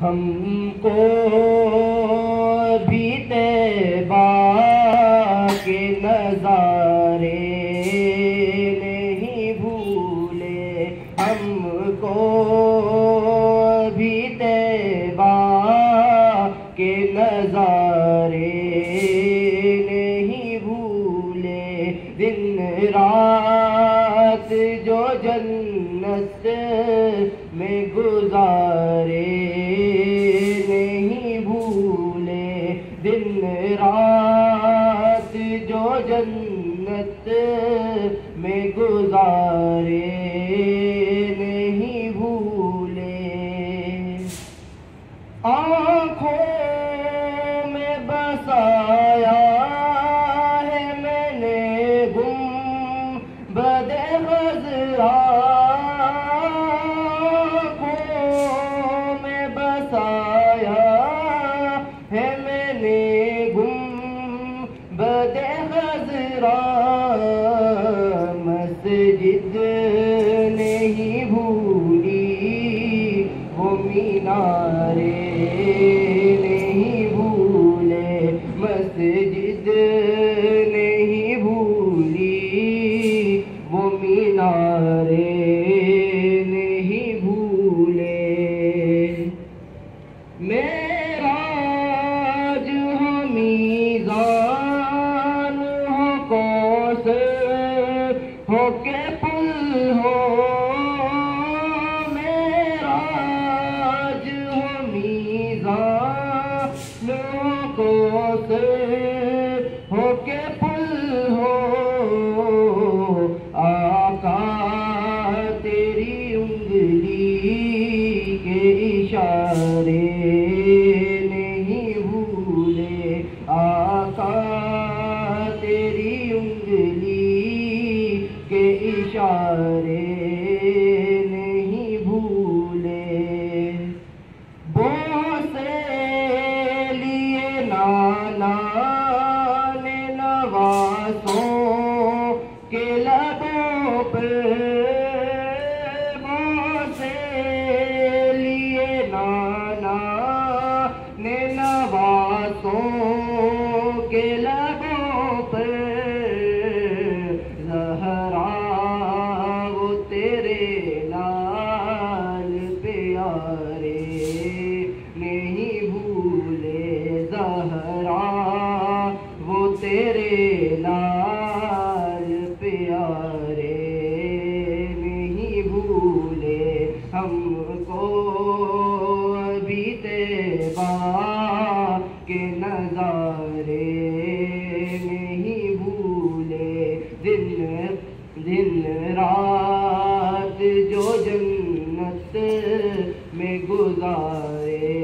हमको तेबा के नजारे नहीं भूले। हमको तेबा के नजारे नहीं भूले। दिन रात जो जन्नत में गुजारे रात जो जन्नत में गुजारे नहीं भूले। आँखों में बसाया है मैंने गुम, बदे खजरा आँखों में बसाया है मीनारे इशारे नहीं भूले। आका तेरी उंगली के इशारे नहीं भूले। बोसे लिए नाना ने नवासों के लबों पे तेरे लाल प्यारे नहीं भूले हमको तेबा के नजारे नहीं भूले। दिन दिन, रात जो जन्नत में गुजारे